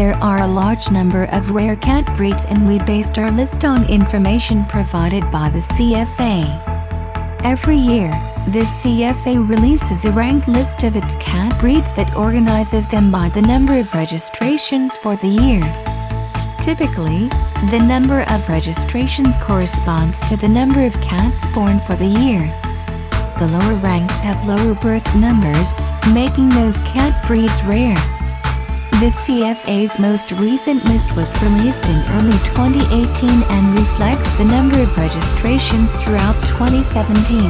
There are a large number of rare cat breeds and we based our list on information provided by the CFA. Every year, the CFA releases a ranked list of its cat breeds that organizes them by the number of registrations for the year. Typically, the number of registrations corresponds to the number of cats born for the year. The lower ranks have lower birth numbers, making those cat breeds rare. The CFA's most recent list was released in early 2018 and reflects the number of registrations throughout 2017.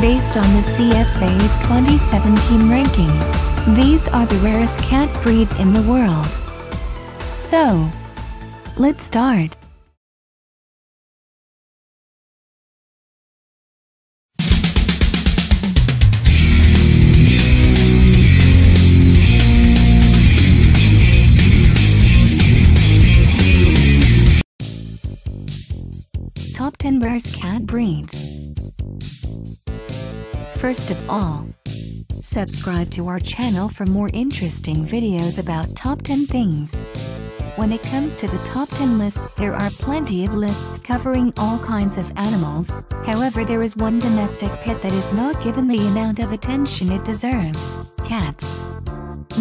Based on the CFA's 2017 rankings, these are the rarest cat breeds in the world. So, let's start. Top 10 Rarest Cat Breeds First of all, subscribe to our channel for more interesting videos about top 10 things. When it comes to the top 10 lists there are plenty of lists covering all kinds of animals, however there is one domestic pet that is not given the amount of attention it deserves, cats.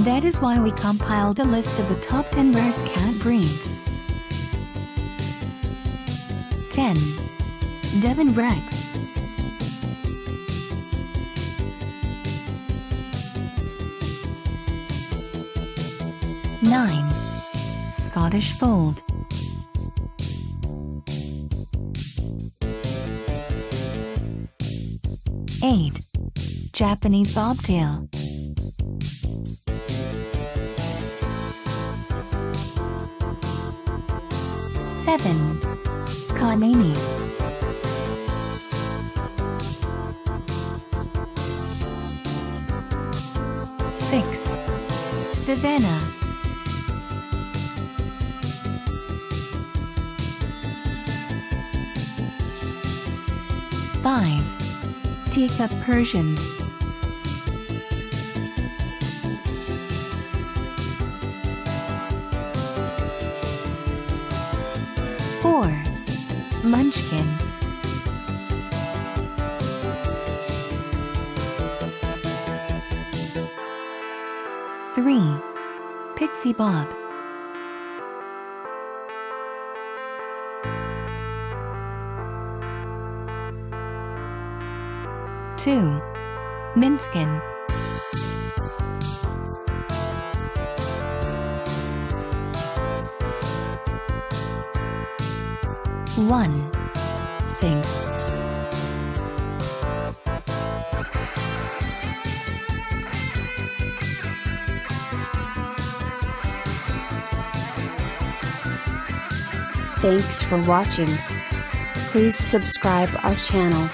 That is why we compiled a list of the top 10 rarest cat breeds. 10. Devon Rex. Nine. Scottish Fold. Eight. Japanese Bobtail. Seven. Khao Manee. Six. Savannah. Five. Teacup Persians. Four. Munchkin. Three. Pixie Bob. Two. Minskin. One. Sphynx. Thanks for watching. Please subscribe our channel.